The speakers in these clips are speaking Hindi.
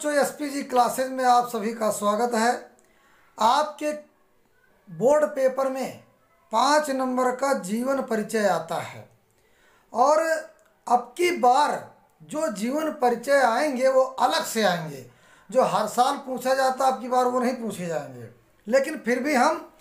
बच्चों एसपीजी क्लासेज में आप सभी का स्वागत है। आपके बोर्ड पेपर में पाँच नंबर का जीवन परिचय आता है। और अब की बार जो जीवन परिचय आएँगे, वो अलग से आएँगे। जो हर साल पूछा जाता, अब की बार वो नहीं पूछे जाएँगे। लेकिन फिर भी हम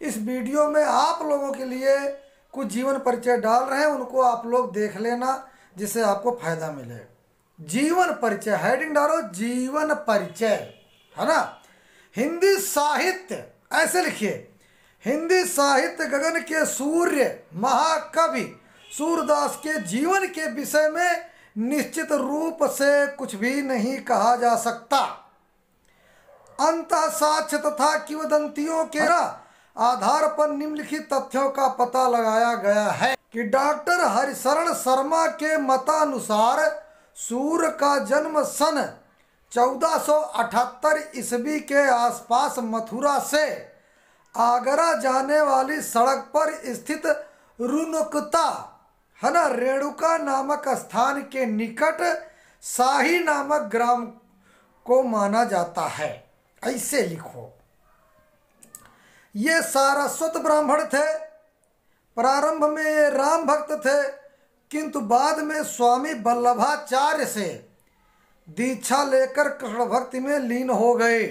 इस वीडियो में आप लोगों के लिए कुछ जीवन परिचय डाल रहे हैं, उनको आप लोग देख लेना, जिससे आपको फ़ायदा मिले। जीवन परिचय हेडिंग डालो, जीवन परिचय, है ना? हिंदी साहित्य, ऐसे लिखिए। हिंदी साहित्य गगन के सूर्य, महाकवि, सूरदास के जीवन के विषय में निश्चित रूप से कुछ भी नहीं कहा जा सकता। अंत साक्ष्य तथा किवदंतियों के आधार पर निम्नलिखित तथ्यों का पता लगाया गया है कि डॉक्टर हरिशरण शर्मा के मतानुसार सूर्य का जन्म सन 1478 ईस्वी के आसपास मथुरा से आगरा जाने वाली सड़क पर स्थित रुनुकता, है ना, रेणुका नामक स्थान के निकट शाही नामक ग्राम को माना जाता है। ऐसे लिखो। ये सारस्वत ब्राह्मण थे। प्रारंभ में ये राम भक्त थे। किंतु बाद में स्वामी वल्लभाचार्य से दीक्षा लेकर कृष्ण भक्ति में लीन हो गए।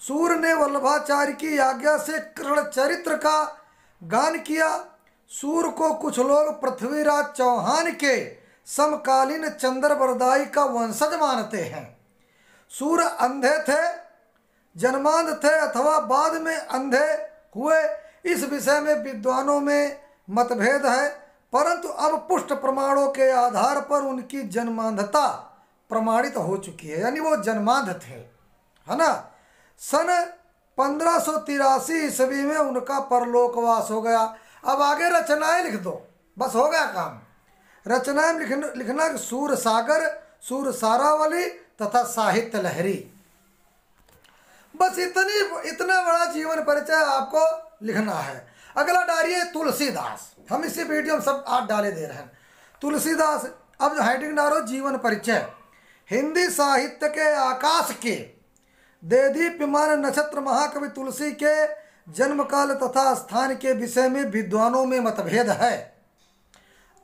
सूर्य ने वल्लभाचार्य की आज्ञा से कृष्ण चरित्र का गान किया। सूर्य को कुछ लोग पृथ्वीराज चौहान के समकालीन चंद्र बरदाई का वंशज मानते हैं। सूर्य अंधे थे जन्मांध थे अथवा बाद में अंधे हुए, इस विषय में विद्वानों में मतभेद है। परंतु अब पुष्ट प्रमाणों के आधार पर उनकी जन्मांधता प्रमाणित हो चुकी है, यानी वो जन्मांध थे है ना? सन पंद्रह सौ तिरासी ईस्वी में उनका परलोकवास हो गया। अब आगे रचनाएँ लिख दो, बस हो गया काम। रचनाएँ लिखना लिखना सूर सागर, सूर सारावली तथा साहित्य लहरी। बस इतनी, इतना बड़ा जीवन परिचय आपको लिखना है। अगला डालिए तुलसीदास। हम इसी वीडियो में सब आठ डाले दे रहे हैं। तुलसीदास, अब जो हेडिंग डालो जीवन परिचय। हिंदी साहित्य के आकाश के देदीप्यमान नक्षत्र महाकवि तुलसी के जन्म काल तथा स्थान के विषय में विद्वानों में मतभेद है।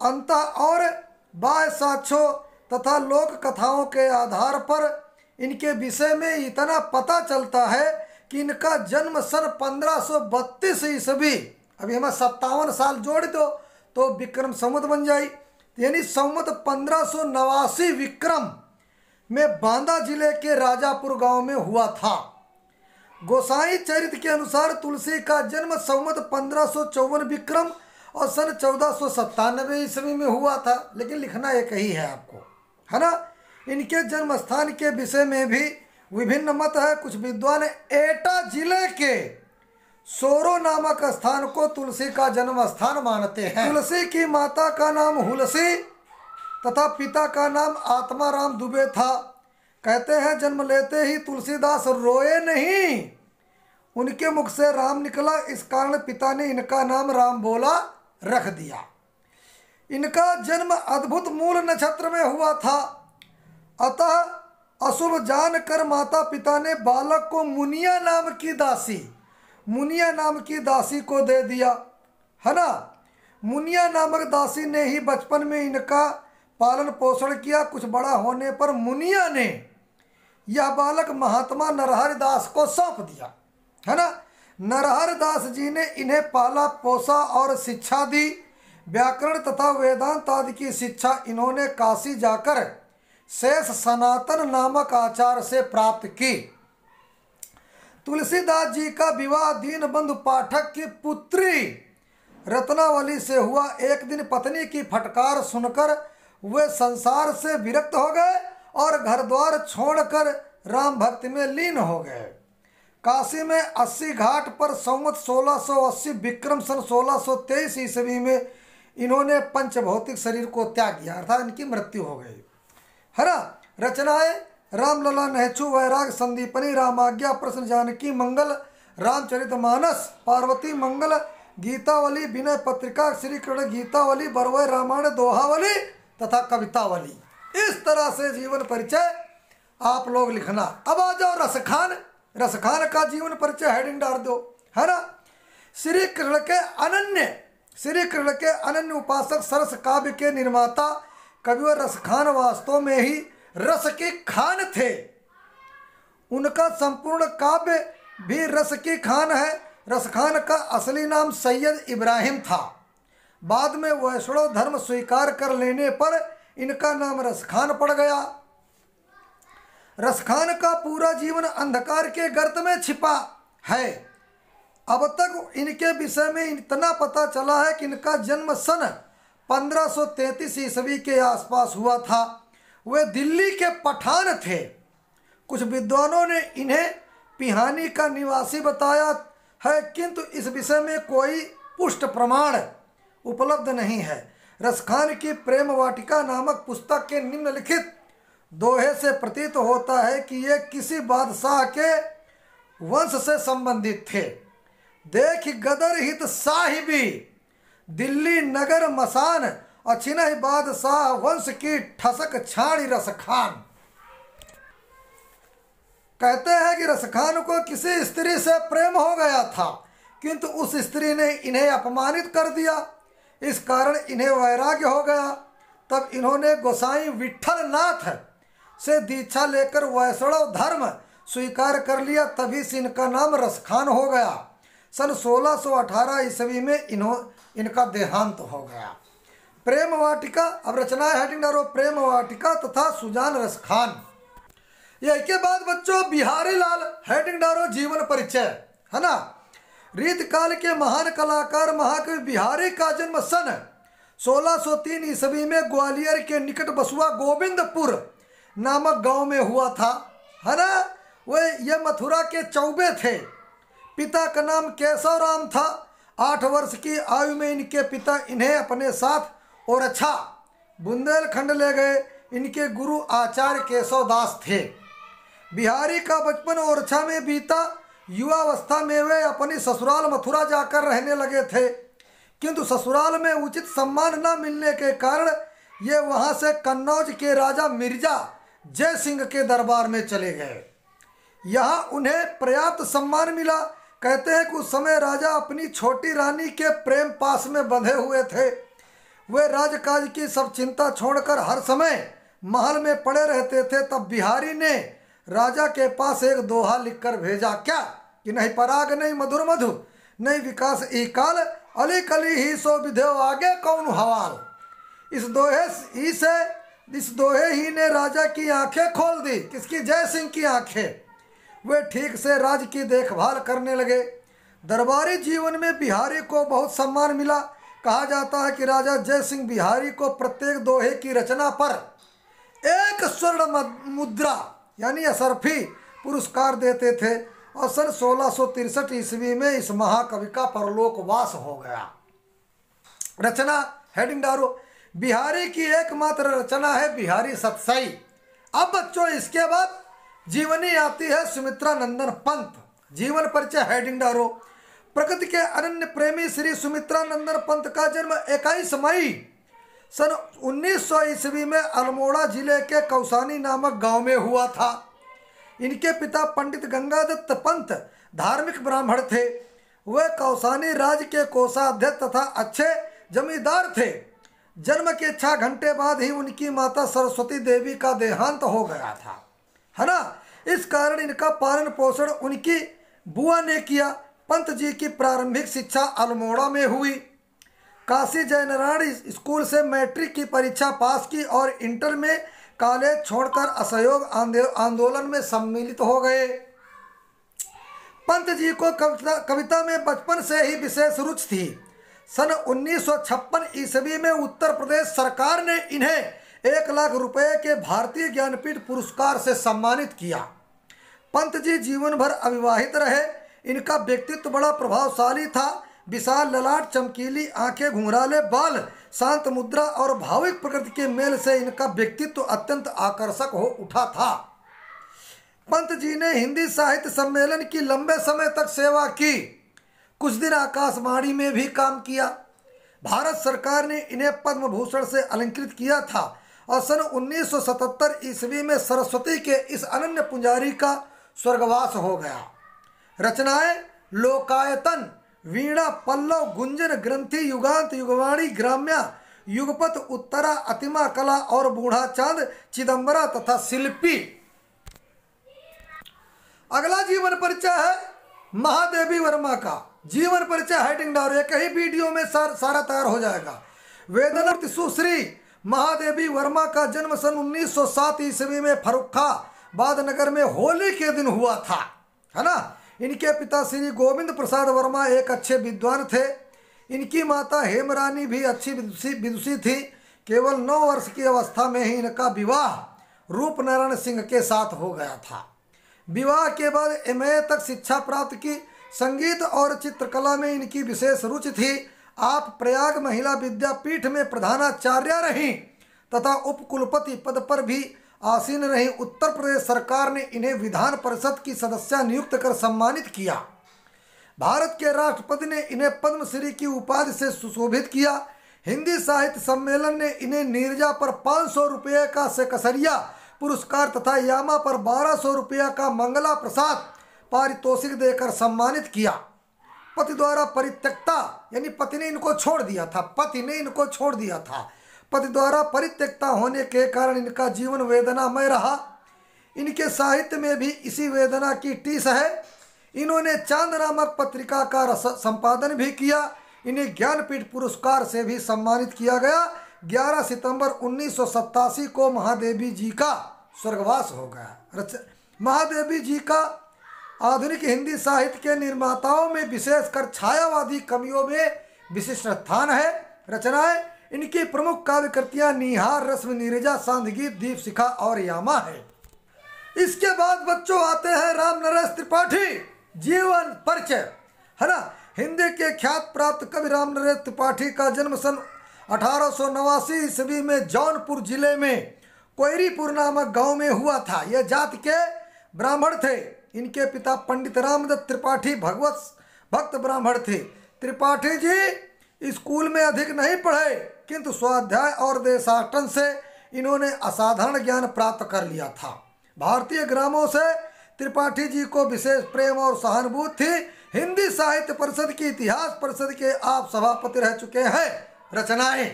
अंत और बाह्य साक्ष्यों तथा लोक कथाओं के आधार पर इनके विषय में इतना पता चलता है कि इनका जन्म सन 1532 ईस्वी अभी हमें सत्तावन साल जोड़ दो तो विक्रम संवत बन जाए यानी संवत पंद्रह विक्रम में बांदा ज़िले के राजापुर गाँव में हुआ था। गोसाई चरित्र के अनुसार तुलसी का जन्म संवत पंद्रह विक्रम और सन चौदह सौ सत्तानवे ईस्वी में हुआ था। लेकिन लिखना एक ही है आपको, है ना? इनके जन्म स्थान के विषय में भी विभिन्न मत है। कुछ विद्वान एटा ज़िले के सोरो नामक स्थान को तुलसी का जन्म स्थान मानते हैं। तुलसी की माता का नाम हुलसी तथा पिता का नाम आत्माराम दुबे था। कहते हैं, जन्म लेते ही तुलसीदास रोए नहीं। उनके मुख से राम निकला, इस कारण पिता ने इनका नाम राम बोला, रख दिया। इनका जन्म अद्भुत मूल नक्षत्र में हुआ था। अतः अशुभ जानकर माता पिता ने बालक को मुनिया नाम की दासी मुनिया नाम की दासी को दे दिया। है ना? मुनिया नामक दासी ने ही बचपन में इनका पालन पोषण किया। कुछ बड़ा होने पर मुनिया ने यह बालक महात्मा नरहर दास को सौंप दिया। है ना? नरहर दास जी ने इन्हें पाला पोसा और शिक्षा दी। व्याकरण तथा वेदांत आदि की शिक्षा इन्होंने काशी जाकर शेष सनातन नामक आचार्य से प्राप्त की। तुलसीदास जी का विवाह दीन बंधु पाठक की पुत्री रत्नावली से हुआ। एक दिन पत्नी की फटकार सुनकर वे संसार से विरक्त हो गए और घर द्वार छोड़कर राम भक्ति में लीन हो गए। काशी में अस्सी घाट पर संवत 1680 विक्रम सन 1623 ईस्वी में इन्होंने पंचभौतिक शरीर को त्याग किया अर्थात इनकी मृत्यु हो गई। है ना? रचनाएँ रामलला नेहचू वैराग संदीपनी रामाज्ञा प्रश्न जानकी मंगल रामचरित मानस, पार्वती मंगल, गीतावली विनय पत्रिका श्री कृष्ण गीतावली बरवय रामायण दोहावली तथा कवितावली। इस तरह से जीवन परिचय आप लोग लिखना। अब आ जाओ रसखान। रसखान का जीवन परिचय हेडिंग डाल दो। है ना? श्री कृष्ण के अनन्य श्री कृष्ण के अनन्य उपासक सरस काव्य के निर्माता कविवर रसखान वास्तव में ही रस के खान थे। उनका संपूर्ण काव्य भी रस की खान है। रसखान का असली नाम सैयद इब्राहिम था। बाद में वैष्णव धर्म स्वीकार कर लेने पर इनका नाम रसखान पड़ गया। रसखान का पूरा जीवन अंधकार के गर्त में छिपा है। अब तक इनके विषय में इतना पता चला है कि इनका जन्म सन 1533 ईस्वी के आसपास हुआ था। वे दिल्ली के पठान थे। कुछ विद्वानों ने इन्हें पिहानी का निवासी बताया है, किंतु इस विषय में कोई पुष्ट प्रमाण उपलब्ध नहीं है। रसखान की प्रेम वाटिका नामक पुस्तक के निम्नलिखित दोहे से प्रतीत होता है कि ये किसी बादशाह के वंश से संबंधित थे। देख गदर हित साहिबी दिल्ली नगर मसान अचिन बादशाह वंश की ठसक छाणी रसखान। कहते हैं कि रसखान को किसी स्त्री से प्रेम हो गया था, किंतु उस स्त्री ने इन्हें अपमानित कर दिया। इस कारण इन्हें वैराग्य हो गया। तब इन्होंने गोसाई विठल नाथ से दीक्षा लेकर वैष्णव धर्म स्वीकार कर लिया, तभी से इनका नाम रसखान हो गया। सन 1618 ईस्वी में इन्हों, इनका देहांत हो गया। प्रेम वाटिका अब रचना डारो प्रेम वाटिका तथा सुजान रसखान। ये के बाद बच्चों, बिहारी लाल हेडिंग डारो जीवन परिचय, है ना? रीत काल के महान कलाकार, महाकवि बिहारी का जन्म सन 1603 ईस्वी में ग्वालियर के निकट बसुआ गोविंदपुर नामक गाँव में हुआ था, है ना? वे ये मथुरा के चौबे थे। पिता का नाम केशव राम था। आठ वर्ष की आयु में इनके पिता इन्हें अपने साथ और अच्छा बुंदेलखंड ले गए इनके गुरु आचार्य केशव दास थे। बिहारी का बचपन ओरछा में बीता, युवावस्था में वे अपनी ससुराल मथुरा जाकर रहने लगे थे। किंतु ससुराल में उचित सम्मान न मिलने के कारण ये वहाँ से कन्नौज के राजा मिर्ज़ा जय सिंह के दरबार में चले गए। यहाँ उन्हें पर्याप्त सम्मान मिला। कहते हैं कि उस समय राजा अपनी छोटी रानी के प्रेम पास में बंधे हुए थे। वे राजकाज की सब चिंता छोड़कर हर समय महल में पड़े रहते थे, तब बिहारी ने राजा के पास एक दोहा लिखकर भेजा, क्या? कि नहीं पराग, नहीं मधुर मधु, नहीं विकास ई काल अली कली ही सो विधेव आगे कौन हवाल? इस दोहे से इस दोहे ही ने राजा की आँखें खोल दी। किसकी? जय सिंह की आँखें। वे ठीक से राज की देखभाल करने लगे। दरबारी जीवन में बिहारी को बहुत सम्मान मिला। कहा जाता है कि राजा जय सिंह बिहारी को प्रत्येक दोहे की रचना पर एक स्वर्ण मुद्रा, यानी असरफी, पुरस्कार देते थे और सन सोलह ईस्वी में इस महाकवि का परलोकवास हो गया। रचना हेडिंग डारो, बिहारी की एकमात्र रचना है बिहारी सत्सई। अब बच्चों, इसके बाद जीवनी आती है सुमित्रा नंदन पंत। जीवन परिचय हेडिंग डारो प्रकृति के अनन्य प्रेमी श्री सुमित्रा नंदन पंत का जन्म 21 मई सन 1900 ईस्वी में अल्मोड़ा ज़िले के कौसानी नामक गाँव में हुआ था। इनके पिता पंडित गंगादत्त पंत धार्मिक ब्राह्मण थे। वे कौसानी राज्य के कोषाध्यक्ष तथा अच्छे जमींदार थे। जन्म के छह घंटे बाद ही उनकी माता सरस्वती देवी का देहांत हो गया था। है ना? इस कारण इनका पालन पोषण उनकी बुआ ने किया। पंत जी की प्रारंभिक शिक्षा अल्मोड़ा में हुई। काशी जयनारायण स्कूल से मैट्रिक की परीक्षा पास की और इंटर में कॉलेज छोड़कर असहयोग आंदोलन में सम्मिलित हो गए। पंत जी को कविता कविता में बचपन से ही विशेष रुचि थी। सन 1956 ईस्वी में उत्तर प्रदेश सरकार ने इन्हें एक लाख रुपए के भारतीय ज्ञानपीठ पुरस्कार से सम्मानित किया। पंत जी जीवन भर अविवाहित रहे। इनका व्यक्तित्व बड़ा प्रभावशाली था। विशाल, ललाट, चमकीली आँखें, घुंघराले बाल, शांत मुद्रा और भाविक प्रकृति के मेल से इनका व्यक्तित्व अत्यंत आकर्षक हो उठा था। पंत जी ने हिंदी साहित्य सम्मेलन की लंबे समय तक सेवा की। कुछ दिन आकाशवाणी में भी काम किया। भारत सरकार ने इन्हें पद्म भूषण से अलंकृत किया था और सन 1977 ईस्वी में सरस्वती के इस अनन्य पुजारी का स्वर्गवास हो गया। रचनाएँ लोकायतन वीणा पल्लव गुंजन ग्रंथि युगांत युगवाणी ग्राम्या युगपत उत्तरा अतिमा कला और बूढ़ा चाँद चिदम्बरा तथा शिल्पी। अगला जीवन परिचय है महादेवी वर्मा का। जीवन परिचय हेडिंग डाल एक ही वीडियो में सार, सारा तैयार हो जाएगा। वेदन सुश्री महादेवी वर्मा का जन्म सन 1907 ईस्वी में फरुखाबाद नगर में होली के दिन हुआ था है ना? इनके पिता श्री गोविंद प्रसाद वर्मा एक अच्छे विद्वान थे। इनकी माता हेमरानी भी अच्छी विदुषी विदुषी थी। केवल नौ वर्ष की अवस्था में ही इनका विवाह रूपनारायण सिंह के साथ हो गया था। विवाह के बाद एमए तक शिक्षा प्राप्त की। संगीत और चित्रकला में इनकी विशेष रुचि थी। आप प्रयाग महिला विद्यापीठ में प्रधानाचार्य रहीं तथा उपकुलपति पद पर भी आसीन रही उत्तर प्रदेश सरकार ने इन्हें विधान परिषद की सदस्य नियुक्त कर सम्मानित किया। भारत के राष्ट्रपति ने इन्हें पद्मश्री की उपाधि से सुशोभित किया। हिंदी साहित्य सम्मेलन ने इन्हें नीरजा पर पाँच सौ रुपये का सेकसरिया पुरस्कार तथा यामा पर बारह सौ रुपया का मंगला प्रसाद पारितोषिक देकर सम्मानित किया। पति द्वारा परित्यक्ता, यानी पति ने इनको छोड़ दिया था, पति ने इनको छोड़ दिया था। पति द्वारा परित्यक्ता होने के कारण इनका जीवन वेदनामय रहा। इनके साहित्य में भी इसी वेदना की टीस है। इन्होंने चाँद नामक पत्रिका का संपादन भी किया। इन्हें ज्ञानपीठ पुरस्कार से भी सम्मानित किया गया। 11 सितंबर उन्नीस सौ सतासी को महादेवी जी का स्वर्गवास हो गया। महादेवी जी का आधुनिक हिंदी साहित्य के निर्माताओं में विशेषकर छायावादी कवियों में विशिष्ट स्थान है। रचनाएँ इनकी प्रमुख काव्य कृतियाँ निहार रश्मि नीरजा सांदगीत, दीप शिखा और यामा है। इसके बाद बच्चों आते हैं राम नरेश त्रिपाठी, जीवन परिचय। है ना? हिंदी के ख्यात प्राप्त कवि राम नरेश त्रिपाठी का जन्म सन अठारह ईस्वी में जौनपुर ज़िले में कोयरीपुर नामक गाँव में हुआ था। यह जात के ब्राह्मण थे। इनके पिता पंडित रामदत्त त्रिपाठी भगवत, भक्त ब्राह्मण थे। त्रिपाठी जी स्कूल में अधिक नहीं पढ़े, किंतु स्वाध्याय और देशाटन से इन्होंने असाधारण ज्ञान प्राप्त कर लिया था। भारतीय ग्रामों से त्रिपाठी जी को विशेष प्रेम और सहानुभूति थी। हिंदी साहित्य परिषद की इतिहास परिषद के आप सभापति रह चुके हैं। रचनाएँ।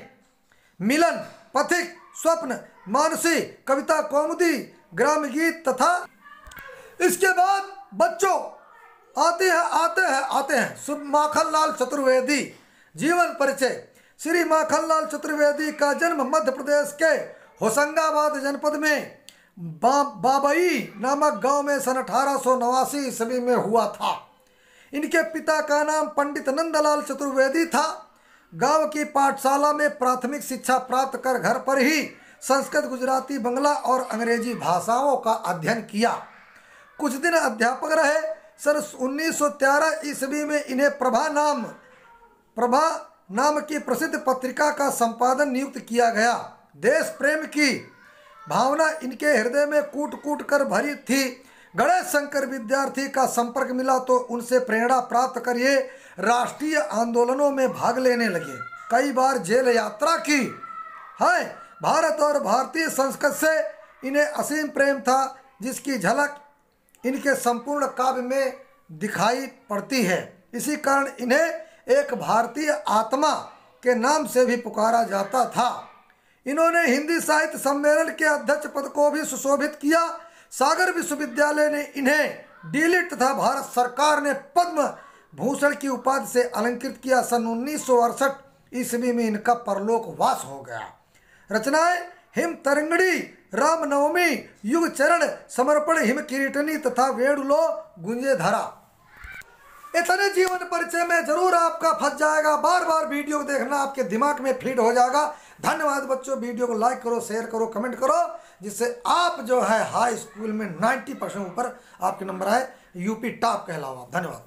मिलन, पथिक, स्वप्न, मानसी, कविता कौमुदी ग्राम गीत तथा इसके बाद बच्चों आते हैं आते हैं आते हैं। माखन लाल चतुर्वेदी। जीवन परिचय। श्री माखन लाल चतुर्वेदी का जन्म मध्य प्रदेश के होशंगाबाद जनपद में बा, बाबई नामक गाँव में सन अठारह सौ नवासी ईस्वी में हुआ था। इनके पिता का नाम पंडित नंदलाल चतुर्वेदी था। गाँव की पाठशाला में प्राथमिक शिक्षा प्राप्त कर घर पर ही संस्कृत गुजराती बंगला और अंग्रेज़ी भाषाओं का अध्ययन किया। कुछ दिन अध्यापक रहे। सन 1913 ईस्वी में इन्हें प्रभा नाम प्रभा नाम की प्रसिद्ध पत्रिका का संपादन नियुक्त किया गया। देश प्रेम की भावना इनके हृदय में कूट कूट कर भरी थी। गणेश शंकर विद्यार्थी का संपर्क मिला तो उनसे प्रेरणा प्राप्त कर ये राष्ट्रीय आंदोलनों में भाग लेने लगे। कई बार जेल यात्रा की। है भारत और भारतीय संस्कृत से इन्हें असीम प्रेम था, जिसकी झलक इनके संपूर्ण काव्य में दिखाई पड़ती है। इसी कारण इन्हें एक भारतीय आत्मा के नाम से भी पुकारा जाता था। इन्होंने हिंदी साहित्य सम्मेलन के अध्यक्ष पद को भी सुशोभित किया। सागर विश्वविद्यालय ने इन्हें डीलिट तथा भारत सरकार ने पद्म भूषण की उपाधि से अलंकृत किया। सन उन्नीस सौ अड़सठ ईस्वी में इनका परलोक वास हो गया। रचनाएँ हिम तरंगड़ी रामनवमी युग चरण, समर्पण, हिम किरीटनी तथा वेणुलो गुंजे धरा इतने जीवन परिचय में ज़रूर आपका फंस जाएगा। बार बार वीडियो देखना आपके दिमाग में फ़ीड हो जाएगा। धन्यवाद बच्चों। वीडियो को लाइक करो, शेयर करो, कमेंट करो, जिससे आप जो है हाई स्कूल में 90 परसेंट ऊपर आपके नंबर आए। यूपी टॉप कहलावा धन्यवाद।